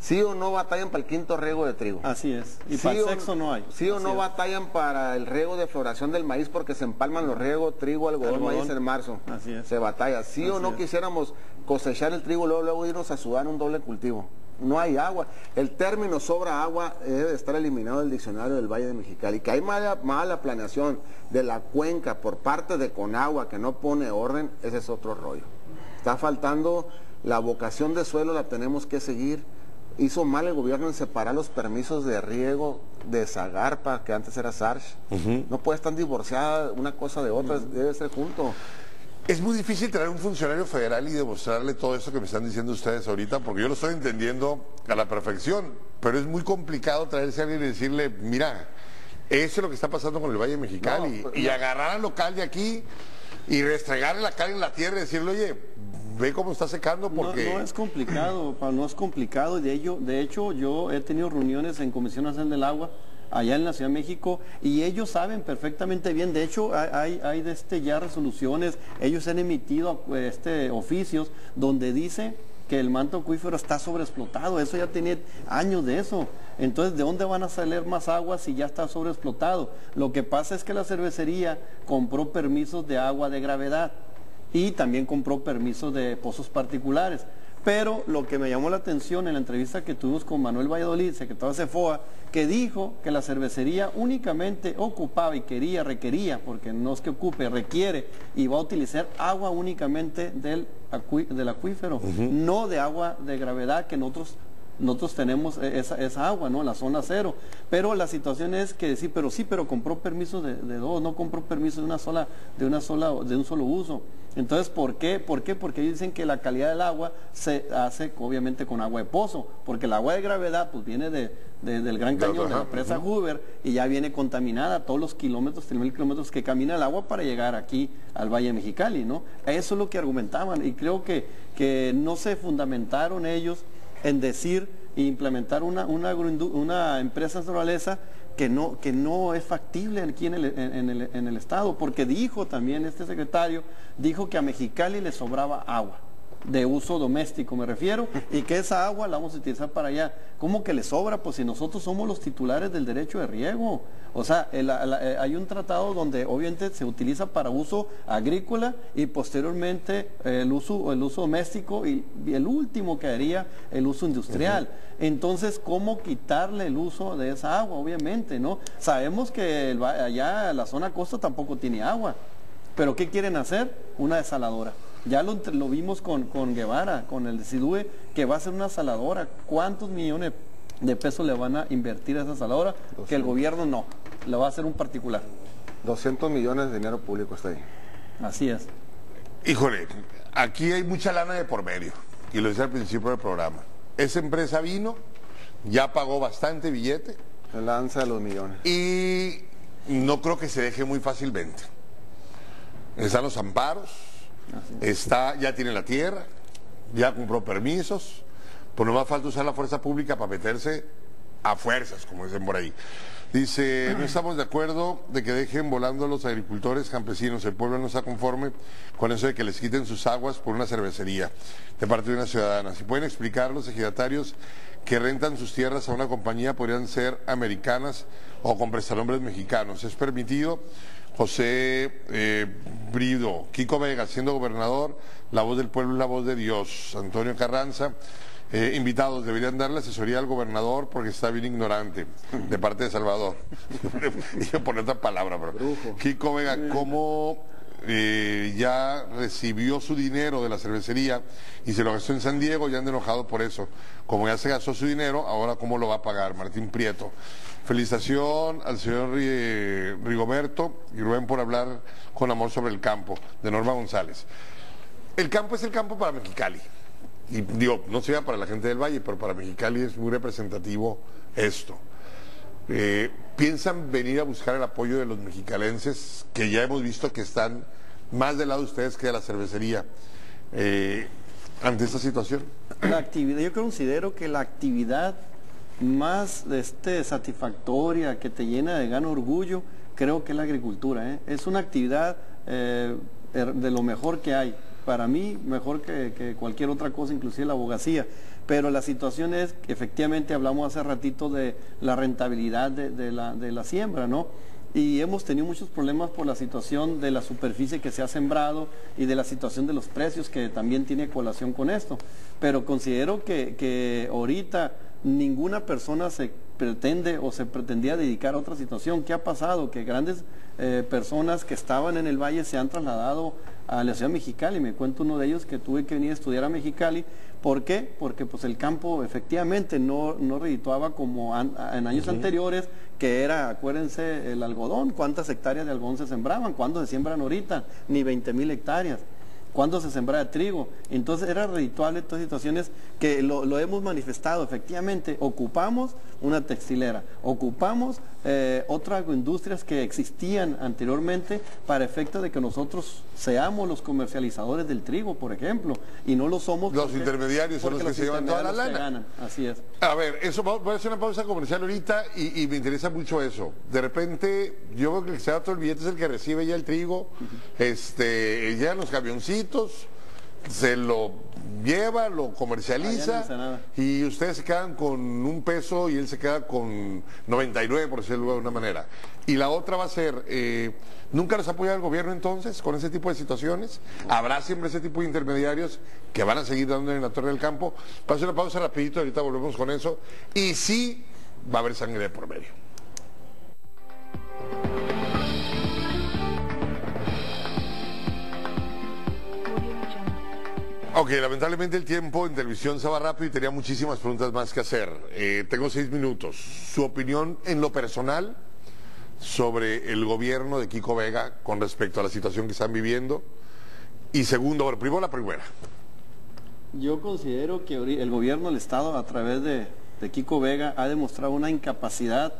sí o no batallan para el quinto riego de trigo. así es. Y Sí para el sexo no hay. Sí o no es. batallan para el riego de floración del maíz porque se empalman los riegos, trigo, algodón, Algodón. maíz en marzo. Así es. Se batalla. Sí o no es. quisiéramos cosechar el trigo, luego, luego irnos a sudar un doble cultivo. No hay agua. El término sobra agua debe de estar eliminado del diccionario del Valle de Mexicali. Que hay mala, mala planeación de la cuenca por parte de Conagua que no pone orden, ese es otro rollo. Está faltando la vocación de suelo, la tenemos que seguir. Hizo mal el gobierno en separar los permisos de riego de Zagarpa, que antes era SARS. No puede estar divorciada una cosa de otra, debe ser junto. Es muy difícil traer un funcionario federal y demostrarle todo eso que me están diciendo ustedes ahorita, porque yo lo estoy entendiendo a la perfección, pero es muy complicado traerse a alguien y decirle, mira, eso es lo que está pasando con el Valle Mexicali, No, y agarrar al local de aquí y restregarle la cara en la tierra y decirle, oye, ve cómo está secando No, porque... no es complicado, no es complicado. y De, ello, de hecho, yo he tenido reuniones en Comisión Nacional del Agua allá en la Ciudad de México y ellos saben perfectamente bien. De hecho, hay de este ya resoluciones, ellos han emitido este, oficios donde dice que el manto acuífero está sobreexplotado. Eso ya tiene años de eso. Entonces, ¿de dónde van a salir más agua si ya está sobreexplotado? Lo que pasa es que la cervecería compró permisos de agua de gravedad y también compró permisos de pozos particulares. Pero lo que me llamó la atención en la entrevista que tuvimos con Manuel Valladolid, secretario de CEFOA, que dijo que la cervecería únicamente ocupaba y quería, requería, porque no es que ocupe, requiere y va a utilizar agua únicamente del, del acuífero, no de agua de gravedad que nosotros nosotros tenemos e- esa, esa agua, ¿no? La zona cero. Pero la situación es que sí, pero sí, pero compró permiso de, de dos, no compró permiso de una sola, de una sola, de un solo uso. Entonces, ¿por qué? ¿Por qué? Porque ellos dicen que la calidad del agua se hace obviamente con agua de pozo, porque el agua de gravedad pues viene de, de- del Gran Cañón, de la presa Hoover, y ya viene contaminada todos los kilómetros, 3.000 kilómetros que camina el agua para llegar aquí al Valle Mexicali, ¿no? Eso es lo que argumentaban y creo que, que no se fundamentaron ellos en decir e implementar una, empresa naturaleza que no, es factible aquí en el Estado, porque dijo también este secretario, dijo que a Mexicali le sobraba agua de uso doméstico me refiero, y que esa agua la vamos a utilizar para allá. ¿Cómo que le sobra? Pues si nosotros somos los titulares del derecho de riego. O sea, el- eh, hay un tratado donde obviamente se utiliza para uso agrícola y posteriormente el uso, el uso doméstico y, y el último quedaría el uso industrial. Entonces, ¿cómo quitarle el uso de esa agua? Obviamente, ¿no? Sabemos que allá la zona costa tampoco tiene agua. Pero ¿qué quieren hacer? Una desaladora. Ya lo, vimos con, con Guevara, con el Desidue, que va a ser una desaladora. ¿Cuántos millones de pesos le van a invertir a esa desaladora? Que el gobierno no, le va a hacer un particular. 200 millones de dinero público está ahí. Así es. Híjole, aquí hay mucha lana de por medio, y lo decía al principio del programa. Esa empresa vino, ya pagó bastante billete, El lanza de los millones. y no creo que se deje muy fácilmente. Están los amparos, está, ya tiene la tierra, ya compró permisos, pues no más falta usar la fuerza pública para meterse a fuerzas, como dicen por ahí. Dice, no estamos de acuerdo de que dejen volando a los agricultores campesinos. El pueblo no está conforme con eso de que les quiten sus aguas por una cervecería de parte de una ciudadana. Si pueden explicar los ejidatarios que rentan sus tierras a una compañía, podrían ser americanas o con prestanombres mexicanos. ¿Es permitido? José eh, Brido, Kiko Vega, siendo gobernador, la voz del pueblo es la voz de Dios. Antonio Carranza, eh, invitados deberían darle asesoría al gobernador porque está bien ignorante de parte de Salvador. y [laughs] yo poner otra palabra, pero. Kiko Vega, ¿cómo eh, ya recibió su dinero de la cervecería y se lo gastó en San Diego? Ya han enojado por eso. Como ya se gastó su dinero, ahora ¿cómo lo va a pagar? Martín Prieto. Felicitación al señor Ri- Rigoberto y Rubén por hablar con amor sobre el campo, de Norma González. El campo es el campo para Mexicali. Y digo, no sea para la gente del Valle, pero para Mexicali es muy representativo esto. Eh, ¿Piensan venir a buscar el apoyo de los mexicalenses, que ya hemos visto que están más del lado de ustedes que de la cervecería, eh, ante esta situación? La actividad, yo considero que la actividad más este, satisfactoria, que te llena de gran orgullo, creo que es la agricultura. ¿eh? Es una actividad eh, de lo mejor que hay. Para mí, mejor que, cualquier otra cosa, inclusive la abogacía. Pero la situación es, efectivamente, hablamos hace ratito de la rentabilidad de, de la, de la siembra, ¿no? y hemos tenido muchos problemas por la situación de la superficie que se ha sembrado y de la situación de los precios que también tiene colación con esto. Pero considero que, que ahorita ninguna persona se pretende o se pretendía dedicar a otra situación. ¿Qué ha pasado? Que grandes eh, personas que estaban en el valle se han trasladado a la ciudad de Mexicali. Me cuento uno de ellos que tuve que venir a estudiar a Mexicali. ¿Por qué? Porque pues el campo efectivamente no, no redituaba como an- en años anteriores, que era, acuérdense, el algodón, cuántas hectáreas de algodón se sembraban, cuándo se siembran ahorita, ni 20 mil hectáreas cuándo se sembraba trigo. Entonces era redituable todas situaciones que lo, lo hemos manifestado. Efectivamente, ocupamos una textilera, ocupamos eh, otras industrias que existían anteriormente para efecto de que nosotros seamos los comercializadores del trigo, por ejemplo, y no lo somos. Los porque- intermediarios son los que se llevan toda la lana. ganan. Así es. A ver, eso voy a hacer una pausa comercial ahorita y, y me interesa mucho eso. De repente, yo creo que el que se da todo el billete es el que recibe ya el trigo, este, llegan los camioncitos, se lo lleva, lo comercializa Ensenada. y ustedes se quedan con un peso y él se queda con 99, por decirlo de alguna manera. Y la otra va a ser, eh, ¿nunca los apoya el gobierno entonces con ese tipo de situaciones? ¿Habrá siempre ese tipo de intermediarios que van a seguir dando en la torre del campo? Paso una pausa rapidito, ahorita volvemos con eso. Y sí, va a haber sangre de por medio. Ok, lamentablemente el tiempo en televisión se va rápido y tenía muchísimas preguntas más que hacer. Eh, tengo seis minutos. Su opinión en lo personal sobre el gobierno de Kiko Vega con respecto a la situación que están viviendo. Y segundo, primero la primera. Yo considero que el gobierno del Estado, a través de, de Kiko Vega, ha demostrado una incapacidad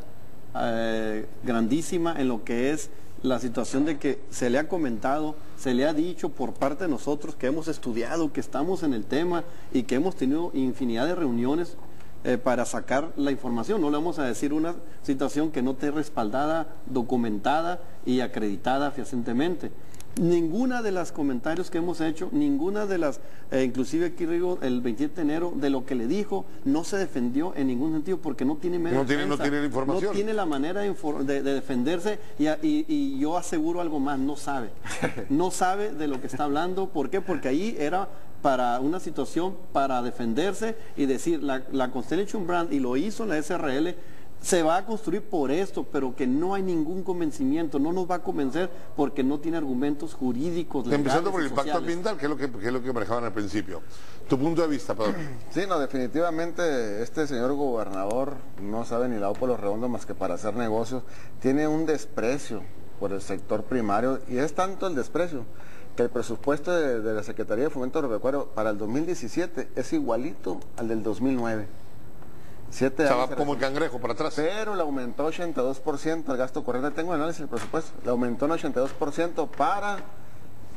eh, grandísima en lo que es la situación de que se le ha comentado, se le ha dicho por parte de nosotros que hemos estudiado, que estamos en el tema y que hemos tenido infinidad de reuniones eh, para sacar la información. No le vamos a decir una situación que no esté respaldada, documentada y acreditada fehacientemente. Ninguna de los comentarios que hemos hecho, ninguna de las, eh, inclusive aquí el 27 de enero, de lo que le dijo, no se defendió en ningún sentido porque no tiene medio No tiene- no tiene la información. No tiene la manera de, infor- de- de defenderse y- y yo aseguro algo más, no sabe. [laughs] No sabe de lo que está hablando. ¿Por qué? Porque ahí era para una situación para defenderse y decir la, la Constellation Brand y lo hizo la SRL se va a construir por esto, pero que no hay ningún convencimiento, no nos va a convencer porque no tiene argumentos jurídicos. Empezando por el impacto sociales. ambiental, que es, lo que, que es lo que manejaban al principio. Tu punto de vista, Pedro. [clears throat] Sí, no, definitivamente este señor gobernador no sabe ni la por los redondos más que para hacer negocios. Tiene un desprecio por el sector primario y es tanto el desprecio que el presupuesto de, de la Secretaría de Fomento Agropecuario para el 2017 es igualito al del 2009. Siete O sea, años va como el cangrejo para atrás. pero le aumentó 82% el gasto corriente. Tengo el análisis del presupuesto. Le aumentó un 82% para.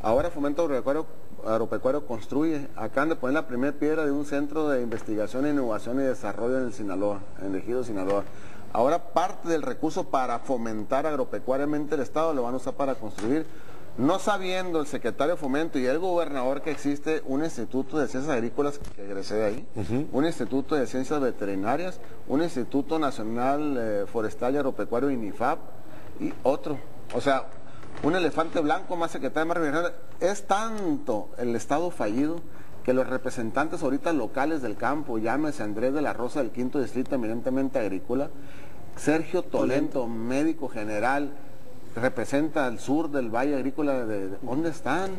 Ahora Fomento Agropecuario, Agropecuario construye. Acaban de poner la primera piedra de un centro de investigación, innovación y desarrollo en el Sinaloa, en el ejido Sinaloa. Ahora parte del recurso para fomentar agropecuariamente el Estado lo van a usar para construir. No sabiendo el secretario de Fomento y el gobernador que existe un instituto de ciencias agrícolas que egresé de ahí, un instituto de ciencias veterinarias, un instituto nacional eh, forestal y agropecuario INIFAP y otro. O sea, un elefante blanco más secretario más regional. Es tanto el Estado fallido que los representantes ahorita locales del campo, llámese Andrés de la Rosa del Quinto Distrito Eminentemente Agrícola, Sergio Tolento, médico general, representa al sur del Valle Agrícola, de, de- ¿dónde están?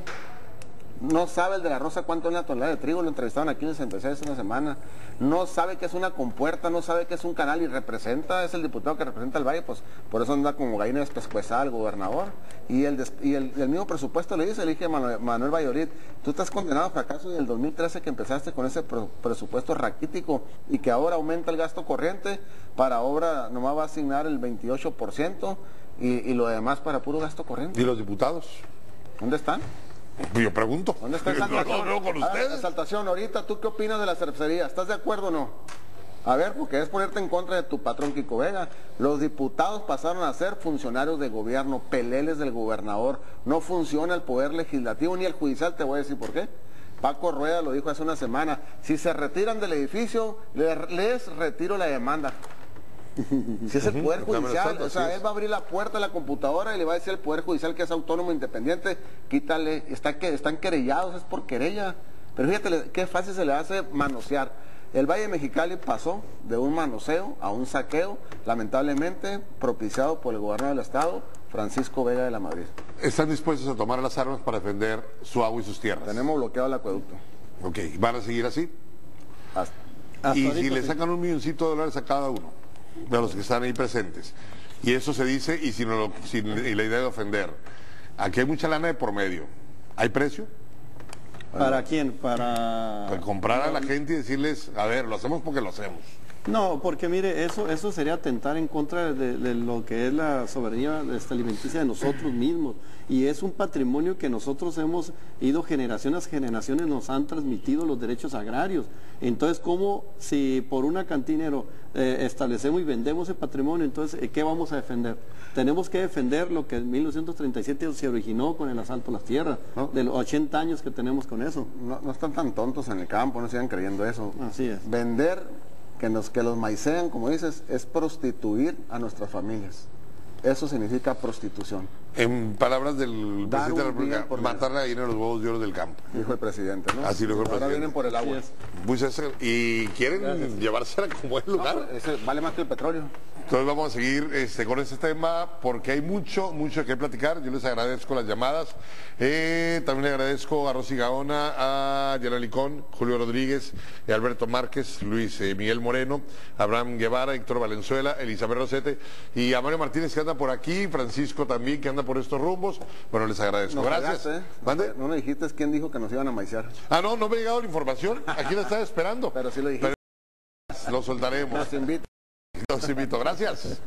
No sabe el de la Rosa cuánto es la tonelada de trigo, lo entrevistaron aquí en el 66 hace una semana. No sabe que es una compuerta, no sabe que es un canal y representa, es el diputado que representa el Valle, pues por eso anda como gallina despescuezada al gobernador. Y el, y el, mismo presupuesto le dice, le dije Manuel, Manuel Valladolid, tú estás condenado a fracaso desde el 2013 que empezaste con ese presupuesto raquítico y que ahora aumenta el gasto corriente, para obra nomás va a asignar el 28% y, y lo demás para puro gasto corriente. ¿Y los diputados? ¿Dónde están? Yo pregunto. ¿Dónde está [laughs] No Exaltación? con ver, ustedes. Exaltación, ahorita, ¿tú qué opinas de la cervecería? ¿Estás de acuerdo o no? A ver, porque es ponerte en contra de tu patrón Kiko Vega. Los diputados pasaron a ser funcionarios de gobierno, peleles del gobernador. No funciona el poder legislativo ni el judicial, te voy a decir por qué. Paco Rueda lo dijo hace una semana. Si se retiran del edificio, le- les retiro la demanda. [laughs] Si es el Poder Judicial, o sea, él va a abrir la puerta a la computadora y le va a decir al Poder Judicial que es autónomo independiente, quítale, está que, están querellados, es por querella. Pero fíjate qué fácil se le hace manosear. El Valle de Mexicali pasó de un manoseo a un saqueo, lamentablemente propiciado por el gobernador del estado, Francisco Vega de la Madrid. Están dispuestos a tomar las armas para defender su agua y sus tierras. Tenemos bloqueado el acueducto. Ok, ¿van a seguir así? Hasta- Hasta y si le sacan un milloncito de dólares a cada uno de los que están ahí presentes, y eso se dice, y sin, lo- sin y la idea de ofender, aquí hay mucha lana de por medio. ¿Hay precio? ¿Para quién? Para... Para comprar a la gente y decirles, a ver, lo hacemos porque lo hacemos. No, porque mire, eso, eso sería atentar en contra de, de lo que es la soberanía este, alimenticia de nosotros mismos. Y es un patrimonio que nosotros hemos ido generaciones a generaciones, nos han transmitido los derechos agrarios. Entonces, ¿cómo si por una cantinero eh, establecemos y vendemos ese patrimonio, entonces, eh, ¿qué vamos a defender? Tenemos que defender lo que en 1937 se originó con el asalto a las tierras, ¿No? de los 80 años que tenemos con eso. No, no están tan tontos en el campo, no sigan creyendo eso. Así es. Vender, que, nos, que los maicean, como dices, es prostituir a nuestras familias. Eso significa prostitución, En palabras del Dar presidente de la República, por matar la gallina de los huevos de oro del campo. dijo el presidente, ¿no? Así lo dijo el Ahora presidente. vienen por el agua. César, y quieren llevársela como buen No, lugar. ese vale más que el petróleo. Entonces vamos a seguir este, con este tema porque hay mucho, mucho que platicar. Yo les agradezco las llamadas. Eh, también le agradezco a Rosy Gaona, a Yara Licón, Julio Rodríguez, eh, Alberto Márquez, Luis eh, Miguel Moreno, Abraham Guevara, Héctor Valenzuela, Elizabeth Rosete y a Mario Martínez que anda por aquí, Francisco también que anda por estos rumbos. Bueno, les agradezco. Nos Gracias. fallaste, ¿eh? No me dijiste quién dijo que nos iban a maiciar. Ah, no, no me ha llegado la información. Aquí la estaba esperando. [laughs] Pero sí lo dijiste. Lo soltaremos. Nos invita. Los invito. Gracias.